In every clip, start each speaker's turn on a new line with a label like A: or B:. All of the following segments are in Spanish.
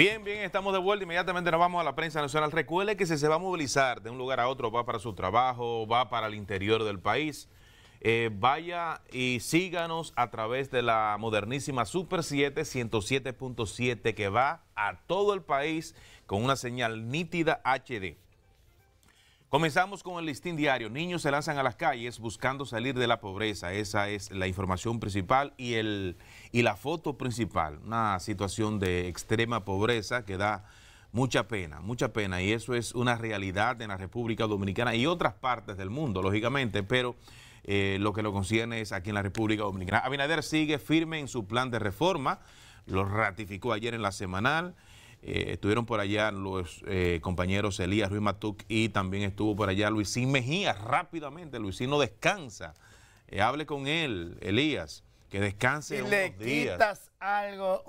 A: Bien, bien, estamos de vuelta. Inmediatamente nos vamos a la prensa nacional. Recuerde que si se va a movilizar de un lugar a otro, va para su trabajo, va para el interior del país, eh, vaya y síganos a través de la modernísima Super 7 107.7 que va a todo el país con una señal nítida HD. Comenzamos con el listín diario. Niños se lanzan a las calles buscando salir de la pobreza. Esa es la información principal y, el, y la foto principal. Una situación de extrema pobreza que da mucha pena, mucha pena. Y eso es una realidad en la República Dominicana y otras partes del mundo, lógicamente, pero eh, lo que lo concierne es aquí en la República Dominicana. Abinader sigue firme en su plan de reforma. Lo ratificó ayer en la semanal. Eh, estuvieron por allá los eh, compañeros Elías Ruiz Matuc y también estuvo por allá Luisín Mejía. Rápidamente, Luisín no descansa. Eh, hable con él, Elías, que descanse
B: si
A: unos
B: le
A: días.
B: quitas algo,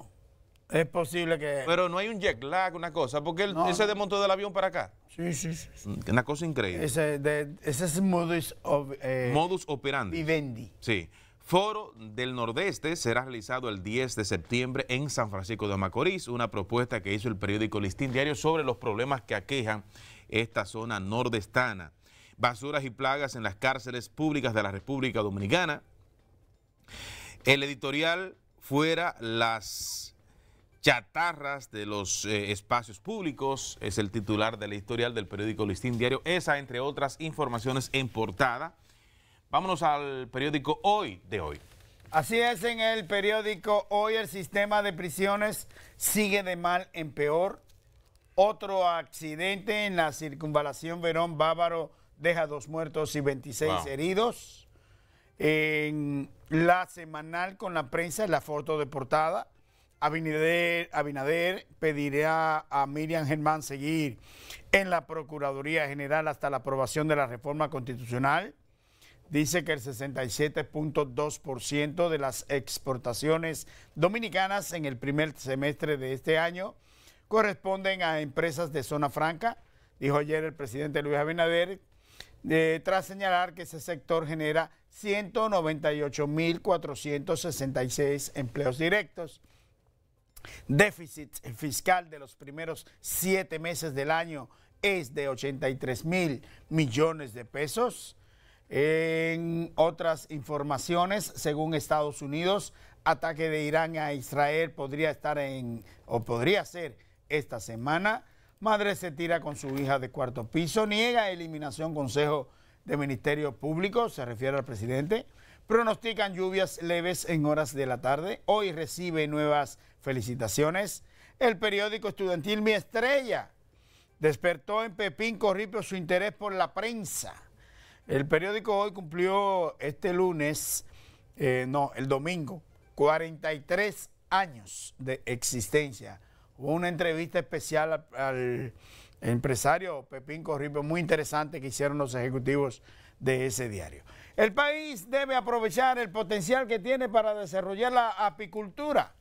B: es posible que...
A: Pero no hay un jet lag, una cosa, porque él,
B: No,
A: él se desmontó del avión para acá.
B: sí, sí, sí.
A: Una cosa increíble.
B: Ese, de- ese es modus of,
A: Modus operandi.
B: vivendi.
A: Sí. Foro del Nordeste será realizado el 10 de septiembre en San Francisco de Macorís, una propuesta que hizo el periódico Listín Diario sobre los problemas que aquejan esta zona nordestana. Basuras y plagas en las cárceles públicas de la República Dominicana. El editorial fuera las chatarras de los eh, espacios públicos, es el titular del editorial del periódico Listín Diario. Esa, entre otras informaciones en portada. Vámonos al periódico Hoy de hoy.
B: Así es, en el periódico hoy el sistema de prisiones sigue de mal en peor. Otro accidente en la circunvalación Verón Bávaro deja dos muertos y 26
A: Wow.
B: heridos. En la semanal con la prensa, la foto de portada, Abinader, Abinader pedirá a Miriam Germán seguir en la Procuraduría General hasta la aprobación de la reforma constitucional dice que el 67.2% de las exportaciones dominicanas en el primer semestre de este año corresponden a empresas de zona franca, dijo ayer el presidente Luis Abinader, tras señalar que ese sector genera 198.466 empleos directos. Déficit fiscal de los primeros siete meses del año es de 83 mil millones de pesos. En otras informaciones, según Estados Unidos, ataque de Irán a Israel podría estar en, o podría ser esta semana. Madre se tira con su hija de cuarto piso, niega eliminación Consejo de Ministerio Público, se refiere al presidente. Pronostican lluvias leves en horas de la tarde. Hoy recibe nuevas felicitaciones. El periódico estudiantil Mi Estrella despertó en Pepín Corripio su interés por la prensa. El periódico hoy cumplió este lunes, eh, no, el domingo, 43 años de existencia. Hubo una entrevista especial al, al empresario Pepín Corripio, muy interesante que hicieron los ejecutivos de ese diario. El país debe aprovechar el potencial que tiene para desarrollar la apicultura.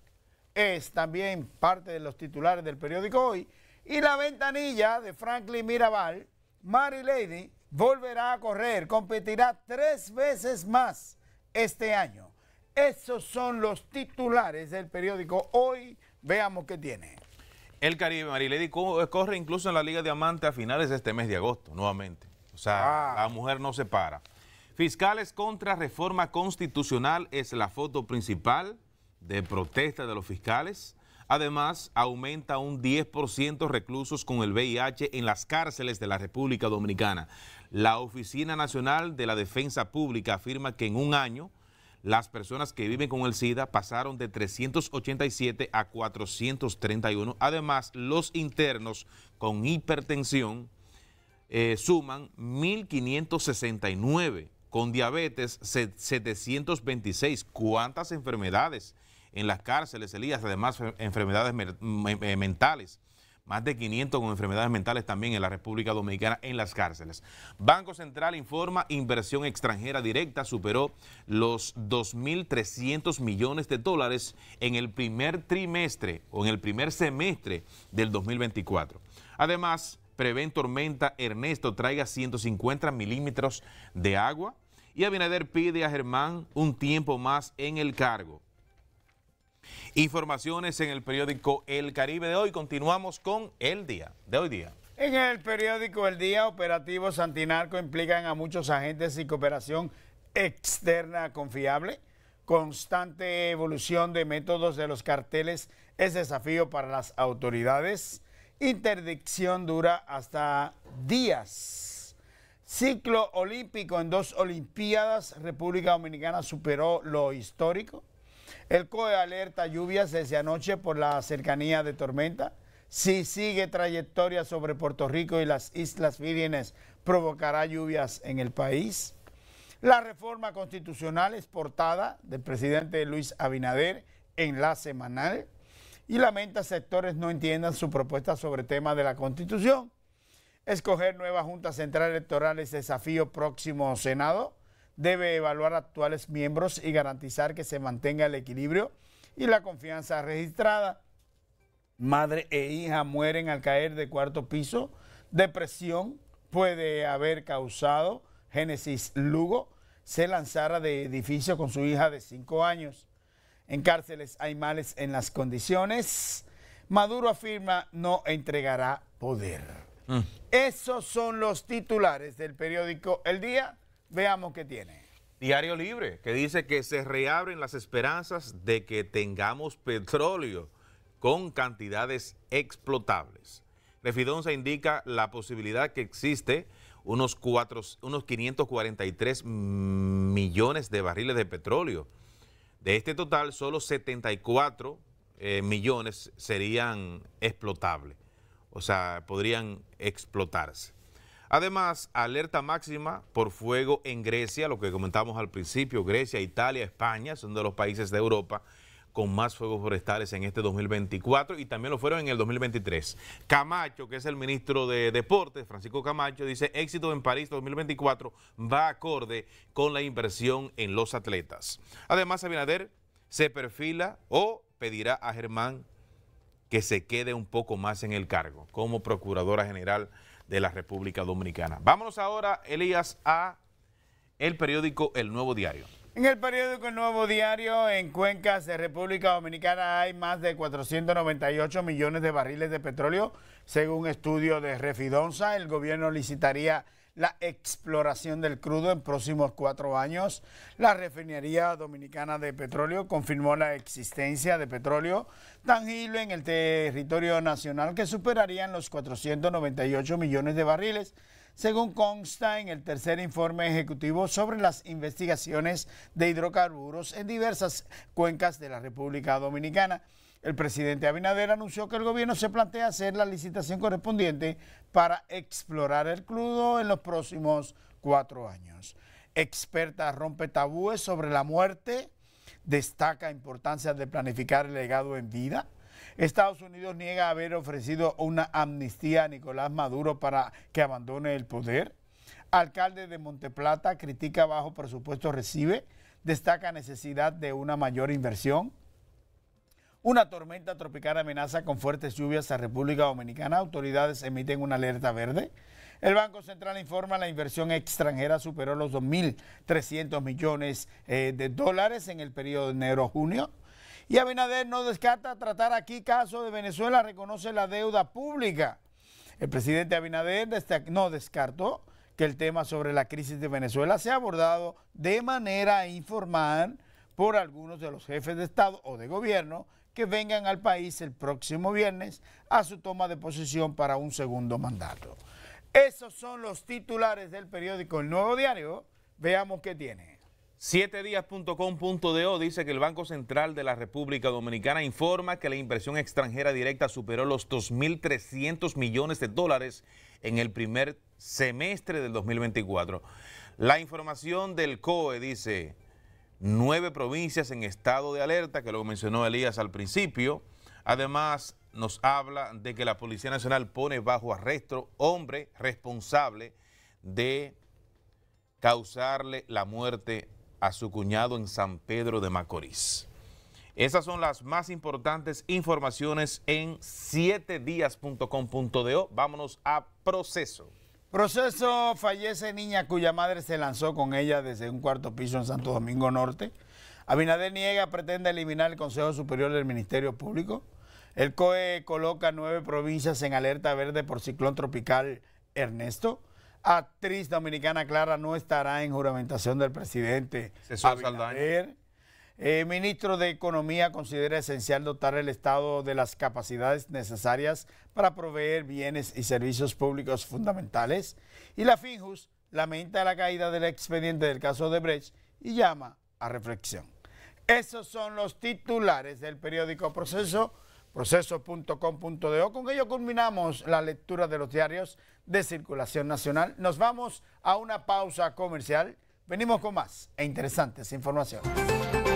B: Es también parte de los titulares del periódico hoy. Y la ventanilla de Franklin Mirabal, Mary Lady, volverá a correr, competirá tres veces más este año. Esos son los titulares del periódico hoy. Veamos qué tiene.
A: El Caribe, Marilady, co- corre incluso en la Liga Diamante a finales de este mes de agosto, nuevamente. O sea,
B: Ah.
A: la mujer no se para. Fiscales contra reforma constitucional es la foto principal de protesta de los fiscales. Además, aumenta un 10% reclusos con el VIH en las cárceles de la República Dominicana. La Oficina Nacional de la Defensa Pública afirma que en un año las personas que viven con el SIDA pasaron de 387 a 431. Además, los internos con hipertensión eh, suman 1.569, con diabetes se- 726. ¿Cuántas enfermedades en las cárceles, Elías? Además, fe- enfermedades eh, mentales. Más de 500 con enfermedades mentales también en la República Dominicana en las cárceles. Banco Central informa inversión extranjera directa superó los 2.300 millones de dólares en el primer trimestre o en el primer semestre del 2024. Además, prevén tormenta Ernesto traiga 150 milímetros de agua y Abinader pide a Germán un tiempo más en el cargo. Informaciones en el periódico El Caribe de hoy. Continuamos con El Día de hoy día.
B: En el periódico El Día, operativos antinarco implican a muchos agentes y cooperación externa confiable. Constante evolución de métodos de los carteles es desafío para las autoridades. Interdicción dura hasta días. Ciclo olímpico en dos Olimpiadas. República Dominicana superó lo histórico. El COE alerta lluvias desde anoche por la cercanía de tormenta. Si sigue trayectoria sobre Puerto Rico y las Islas Vírgenes, provocará lluvias en el país. La reforma constitucional es portada del presidente Luis Abinader en la semanal y lamenta sectores no entiendan su propuesta sobre tema de la Constitución. Escoger nueva Junta Central Electoral es desafío próximo Senado debe evaluar actuales miembros y garantizar que se mantenga el equilibrio y la confianza registrada. Madre e hija mueren al caer de cuarto piso. Depresión puede haber causado. Génesis Lugo se lanzara de edificio con su hija de cinco años. En cárceles hay males en las condiciones. Maduro afirma no entregará poder. Mm. Esos son los titulares del periódico El Día. Veamos qué tiene.
A: Diario Libre, que dice que se reabren las esperanzas de que tengamos petróleo con cantidades explotables. Refidonza indica la posibilidad que existe unos, cuatro, unos 543 millones de barriles de petróleo. De este total, solo 74 eh, millones serían explotables, o sea, podrían explotarse. Además, alerta máxima por fuego en Grecia, lo que comentamos al principio, Grecia, Italia, España, son de los países de Europa con más fuegos forestales en este 2024 y también lo fueron en el 2023. Camacho, que es el ministro de Deportes, Francisco Camacho, dice éxito en París 2024 va acorde con la inversión en los atletas. Además, Abinader se perfila o pedirá a Germán que se quede un poco más en el cargo como Procuradora General de la República Dominicana. Vámonos ahora, Elías, a el periódico El Nuevo Diario.
B: En el periódico El Nuevo Diario, en cuencas de República Dominicana hay más de 498 millones de barriles de petróleo. Según estudio de Refidonza, el gobierno licitaría la exploración del crudo en próximos cuatro años. La refinería dominicana de petróleo confirmó la existencia de petróleo tangible en el territorio nacional que superarían los 498 millones de barriles, según consta en el tercer informe ejecutivo sobre las investigaciones de hidrocarburos en diversas cuencas de la República Dominicana. El presidente Abinader anunció que el gobierno se plantea hacer la licitación correspondiente para explorar el crudo en los próximos cuatro años. Experta rompe tabúes sobre la muerte, destaca importancia de planificar el legado en vida. Estados Unidos niega haber ofrecido una amnistía a Nicolás Maduro para que abandone el poder. Alcalde de Monteplata critica bajo presupuesto recibe, destaca necesidad de una mayor inversión. Una tormenta tropical amenaza con fuertes lluvias a República Dominicana. Autoridades emiten una alerta verde. El Banco Central informa la inversión extranjera superó los 2.300 millones eh, de dólares en el periodo de enero-junio. Y Abinader no descarta tratar aquí caso de Venezuela, reconoce la deuda pública. El presidente Abinader no descartó que el tema sobre la crisis de Venezuela sea abordado de manera informal por algunos de los jefes de Estado o de gobierno que vengan al país el próximo viernes a su toma de posición para un segundo mandato. Esos son los titulares del periódico El Nuevo Diario. Veamos qué tiene.
A: Siete días.com.do dice que el Banco Central de la República Dominicana informa que la inversión extranjera directa superó los 2.300 millones de dólares en el primer semestre del 2024. La información del COE dice nueve provincias en estado de alerta, que lo mencionó Elías al principio. Además, nos habla de que la Policía Nacional pone bajo arresto hombre responsable de causarle la muerte a su cuñado en San Pedro de Macorís. Esas son las más importantes informaciones en 7días.com.do. Vámonos a proceso.
B: Proceso fallece niña cuya madre se lanzó con ella desde un cuarto piso en Santo Domingo Norte. Abinader niega, pretende eliminar el Consejo Superior del Ministerio Público. El COE coloca nueve provincias en alerta verde por ciclón tropical Ernesto. Actriz dominicana Clara no estará en juramentación del presidente Abinader. El ministro de Economía considera esencial dotar el Estado de las capacidades necesarias para proveer bienes y servicios públicos fundamentales. Y la FINJUS lamenta la caída del expediente del caso de Brecht y llama a reflexión. Esos son los titulares del periódico Proceso, proceso.com.do. Con ello culminamos la lectura de los diarios de circulación nacional. Nos vamos a una pausa comercial. Venimos con más e interesantes informaciones.